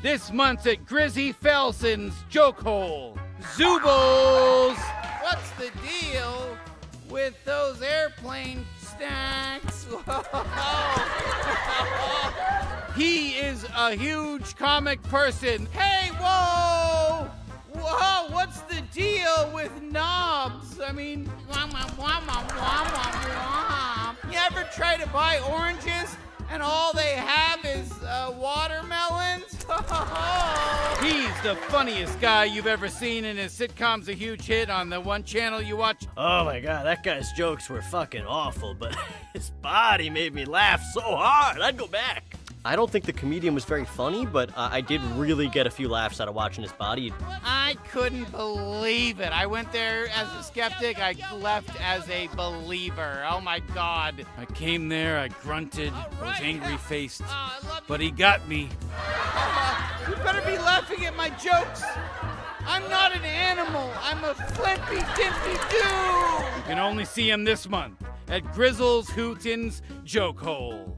This month at Grizzy Felson's Joke Hole. Zoobles! What's the deal with those airplane snacks? he is a huge comic person. Hey, whoa! Whoa, what's the deal with knobs? I mean, wah. you ever try to buy oranges and all they have He's the funniest guy you've ever seen, and his sitcom's a huge hit on the one channel you watch. Oh my god, that guy's jokes were fucking awful, but his body made me laugh so hard. I'd go back. I don't think the comedian was very funny, but uh, I did really get a few laughs out of watching his body. I couldn't believe it. I went there as a skeptic. I left as a believer. Oh my God. I came there, I grunted, I was angry faced, but he got me. You better be laughing at my jokes. I'm not an animal. I'm a flippy dimpy dude. You can only see him this month at Grizzle's Hootins Joke Hole.